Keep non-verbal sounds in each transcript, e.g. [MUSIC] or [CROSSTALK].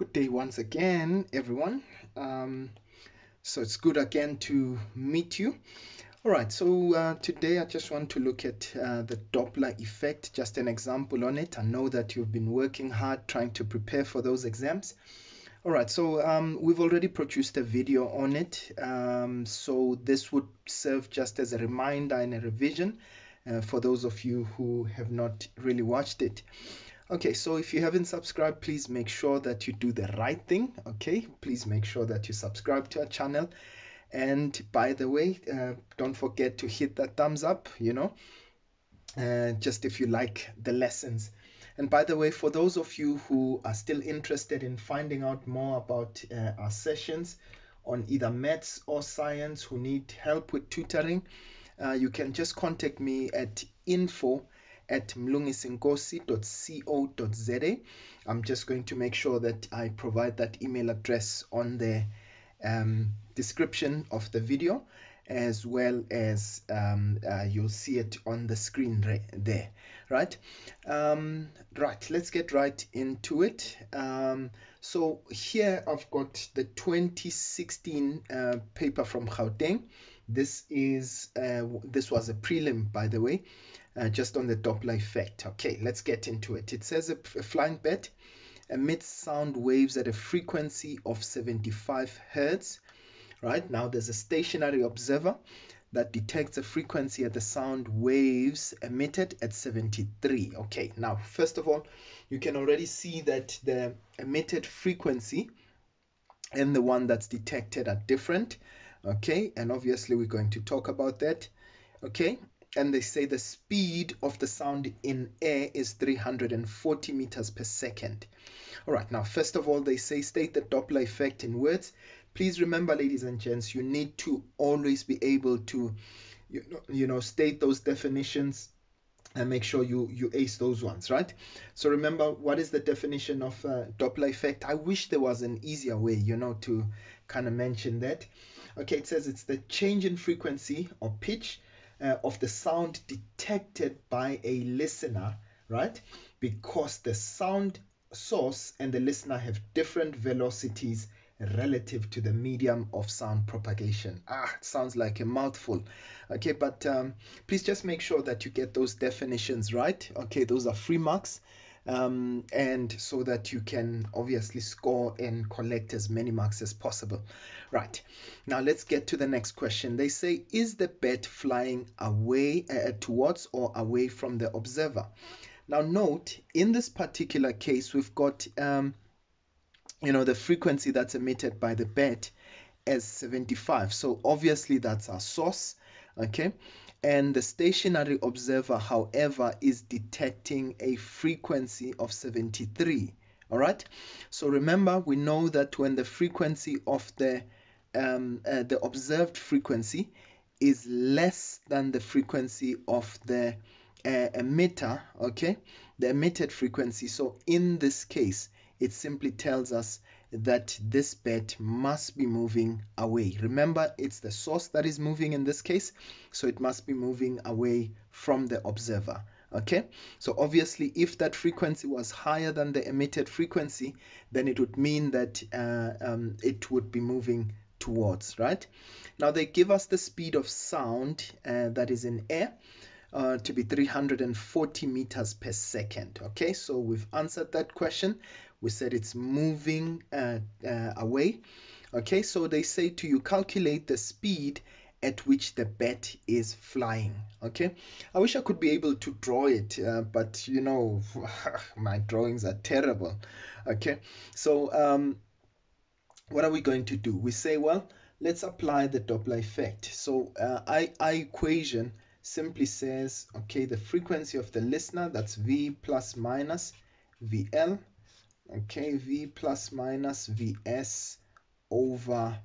Good day once again, everyone. Um, so it's good again to meet you. All right, so uh, today I just want to look at uh, the Doppler effect, just an example on it. I know that you've been working hard trying to prepare for those exams. All right, so um, we've already produced a video on it. Um, so this would serve just as a reminder and a revision uh, for those of you who have not really watched it. Okay, so if you haven't subscribed, please make sure that you do the right thing. Okay, please make sure that you subscribe to our channel. And by the way, uh, don't forget to hit that thumbs up, you know, uh, just if you like the lessons. And by the way, for those of you who are still interested in finding out more about uh, our sessions on either maths or science, who need help with tutoring, uh, you can just contact me at info at mlungisinkosi.co.za. I'm just going to make sure that I provide that email address on the um, description of the video as well as um, uh, you'll see it on the screen right there. Right? Um, right let's get right into it. Um, so here I've got the 2016 uh, paper from Gauteng. This is uh, this was a prelim by the way uh, just on the Doppler effect. Okay, let's get into it. It says a, a flying bat emits sound waves at a frequency of 75 hertz. Right now, there's a stationary observer that detects a frequency at the sound waves emitted at 73. Okay, now, first of all, you can already see that the emitted frequency and the one that's detected are different. Okay, and obviously, we're going to talk about that. Okay, and they say the speed of the sound in air is 340 meters per second. All right, now, first of all, they say state the Doppler effect in words. Please remember, ladies and gents, you need to always be able to, you know, you know state those definitions and make sure you you ace those ones right so remember what is the definition of uh, doppler effect i wish there was an easier way you know to kind of mention that okay it says it's the change in frequency or pitch uh, of the sound detected by a listener, right? Because the sound source and the listener have different velocities relative to the medium of sound propagation. Ah, sounds like a mouthful. Okay, but um, please just make sure that you get those definitions right. Okay, those are free marks um, and so that you can obviously score and collect as many marks as possible. Right, now let's get to the next question. They say, is the bat flying away uh, towards or away from the observer? Now note, in this particular case, we've got, um, you know, the frequency that's emitted by the bat as 75. So obviously that's our source, okay? And the stationary observer, however, is detecting a frequency of 73. All right. So remember, we know that when the frequency of the um, uh, the observed frequency is less than the frequency of the uh, emitter, okay, the emitted frequency. So in this case, it simply tells us that this bat must be moving away. Remember, it's the source that is moving in this case, so it must be moving away from the observer. Okay, so obviously, if that frequency was higher than the emitted frequency, then it would mean that uh, um, it would be moving towards, right? Now, they give us the speed of sound uh, that is in air. Uh, to be 340 meters per second. Okay, so we've answered that question we said it's moving uh, uh, away. Okay so they say to you calculate the speed at which the bat is flying. Okay i wish i could be able to draw it uh, but you know [LAUGHS] my drawings are terrible. Okay so um, what are we going to do? We say well let's apply the doppler effect. So uh, I, I equation simply says okay the frequency of the listener that's v plus minus vl okay v plus minus vs over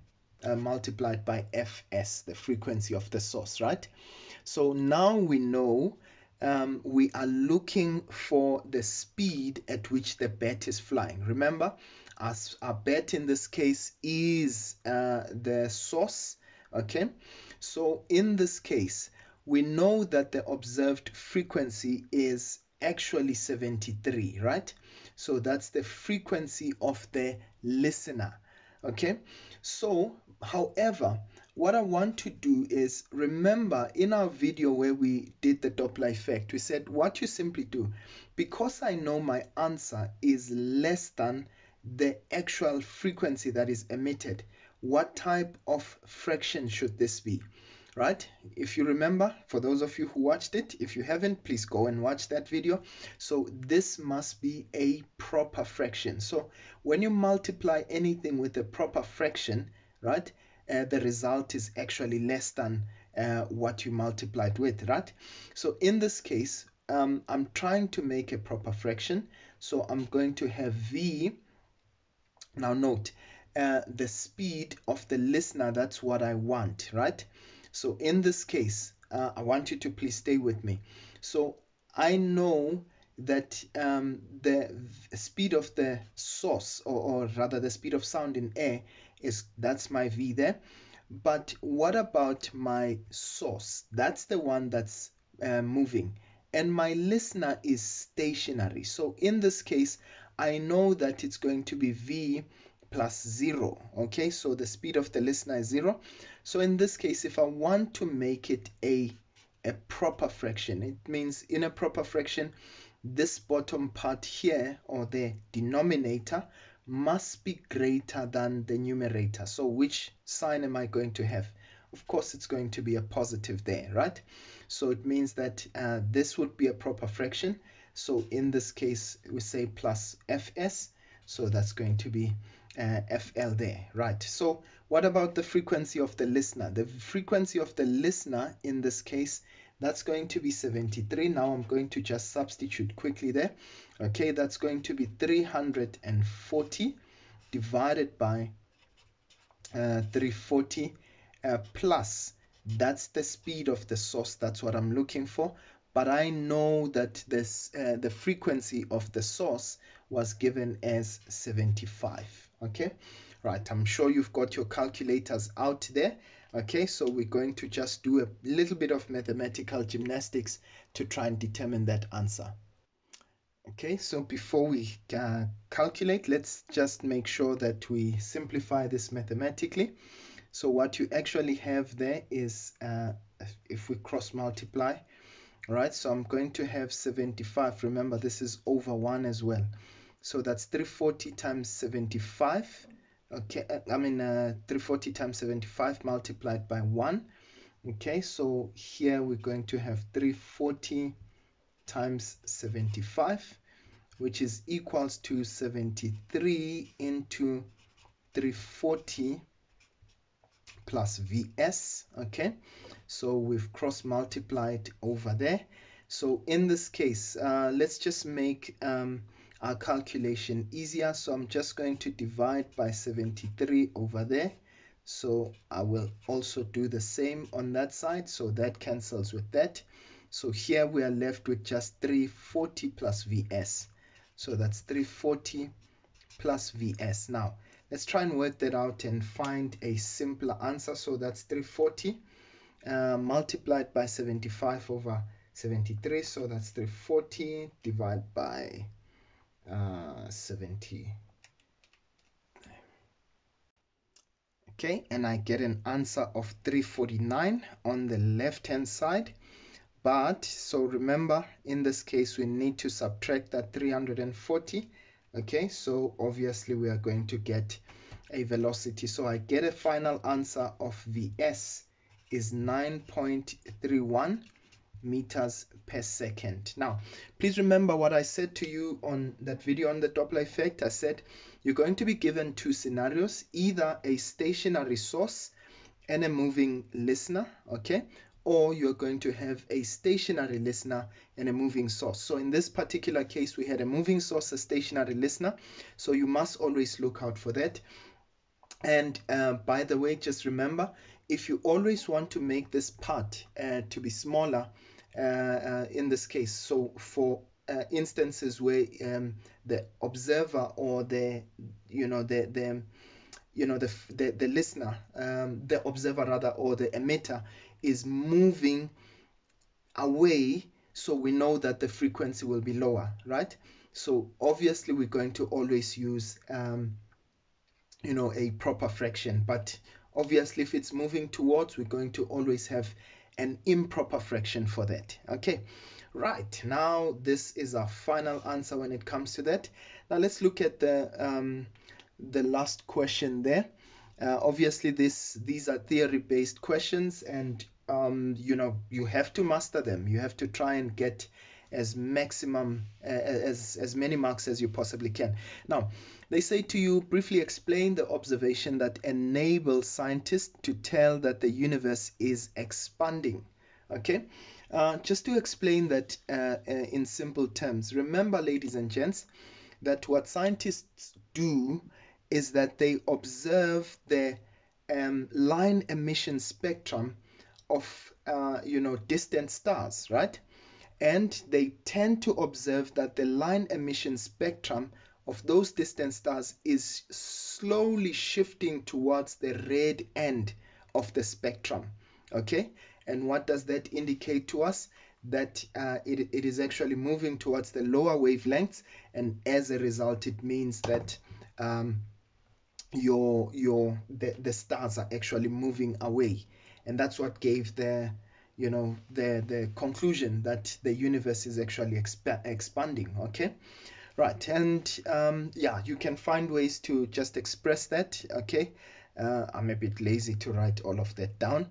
uh, multiplied by fs the frequency of the source right? So now we know um, we are looking for the speed at which the bat is flying. Remember as our bat in this case is uh, the source okay? So in this case we know that the observed frequency is actually 73 right So that's the frequency of the listener. Okay. So, however, what I want to do is remember in our video where we did the Doppler effect, we said what you simply do, because I know my answer is less than the actual frequency that is emitted, what type of fraction should this be? Right? If you remember for those of you who watched it if you haven't please go and watch that video. So this must be a proper fraction. So when you multiply anything with a proper fraction right uh, the result is actually less than uh, what you multiplied with right? So in this case um, I'm trying to make a proper fraction. So I'm going to have v. Now note uh, the speed of the listener that's what I want right so in this case, uh, I want you to please stay with me. So I know that um, the speed of the source, or, or rather the speed of sound in air, is that's my v there. But what about my source? That's the one that's uh, moving. And my listener is stationary. So in this case, I know that it's going to be v plus 0. Okay, so the speed of the listener is 0. So in this case, if I want to make it a, a proper fraction, it means in a proper fraction, this bottom part here, or the denominator, must be greater than the numerator. So which sign am I going to have? Of course, it's going to be a positive there, right? So it means that uh, this would be a proper fraction. So in this case, we say plus fs. So that's going to be uh, FL there, right? So what about the frequency of the listener? The frequency of the listener in this case, that's going to be 73. Now I'm going to just substitute quickly there. Okay, that's going to be 340 divided by uh, 340 uh, plus that's the speed of the source that's what I'm looking for but I know that this uh, the frequency of the source was given as 75 okay? Right i'm sure you've got your calculators out there okay? So we're going to just do a little bit of mathematical gymnastics to try and determine that answer okay? So before we uh, calculate let's just make sure that we simplify this mathematically. So what you actually have there is uh, if we cross multiply all right? So i'm going to have 75 remember this is over 1 as well so that's 340 times 75 okay uh, i mean uh, 340 times 75 multiplied by 1 okay so here we're going to have 340 times 75 which is equals to 73 into 340 plus vs. Okay so we've cross multiplied over there. So in this case uh, let's just make um, our calculation easier. So I'm just going to divide by 73 over there. So I will also do the same on that side. So that cancels with that. So here we are left with just 340 plus VS so that's 340 plus VS now let's try and work that out and find a simpler answer. So that's 340 uh, multiplied by 75 over 73 so that's 340 divided by uh, 70 okay and I get an answer of 349 on the left hand side. But so remember in this case we need to subtract that 340 okay so obviously we are going to get a velocity. So I get a final answer of Vs is 9.31 meters per second. Now, please remember what I said to you on that video on the Doppler effect. I said you're going to be given two scenarios, either a stationary source and a moving listener, okay? Or you're going to have a stationary listener and a moving source. So in this particular case, we had a moving source, a stationary listener. So you must always look out for that. And uh, by the way, just remember, if you always want to make this part uh, to be smaller, in this case. So for uh, instances where um, the observer or the you know the the you know the the, the listener um, the observer rather or the emitter is moving away so we know that the frequency will be lower right so obviously we're going to always use um, you know a proper fraction but obviously if it's moving towards we're going to always have an improper fraction for that. Okay right. Now this is our final answer when it comes to that. Now let's look at the um, the last question there. Uh, obviously this these are theory based questions and um, you know you have to master them. You have to try and get as maximum as as many marks as you possibly can. Now they say to you briefly explain the observation that enables scientists to tell that the universe is expanding. Okay? Uh, just to explain that uh, uh in simple terms remember ladies and gents that what scientists do is that they observe the um, line emission spectrum of uh, you know distant stars right and they tend to observe that the line emission spectrum of those distant stars is slowly shifting towards the red end of the spectrum okay? And what does that indicate to us? That uh, it, it is actually moving towards the lower wavelengths and as a result it means that um, your your the, the stars are actually moving away. And that's what gave the you know the the conclusion that the universe is actually exp- expanding okay? Right and um, yeah you can find ways to just express that okay? Uh, i'm a bit lazy to write all of that down.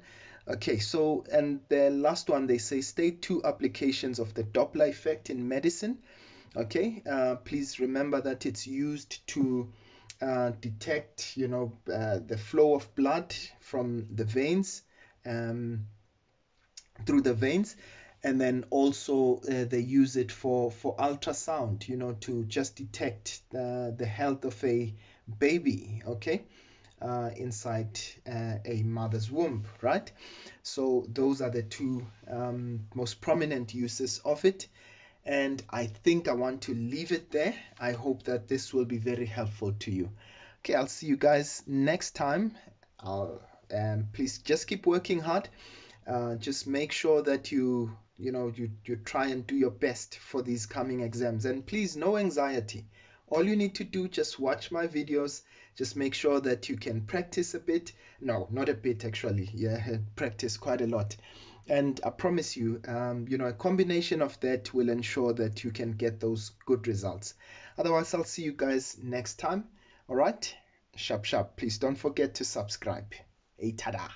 Okay so and the last one they say state two applications of the doppler effect in medicine okay? Uh, please remember that it's used to uh, detect you know uh, the flow of blood from the veins um, through the veins and then also uh, they use it for for ultrasound you know to just detect the, the health of a baby okay uh, inside uh, a mother's womb right? So those are the two um, most prominent uses of it and I think I want to leave it there. I hope that this will be very helpful to you. Okay I'll see you guys next time. I'll um, please just keep working hard uh, just make sure that you you know you you try and do your best for these coming exams. And please no anxiety. All you need to do just watch my videos. Just make sure that you can practice a bit. No not a bit actually. Yeah [LAUGHS] practice quite a lot. And i promise you um, you know a combination of that will ensure that you can get those good results. Otherwise i'll see you guys next time. All right? Sharp sharp please don't forget to subscribe. A tada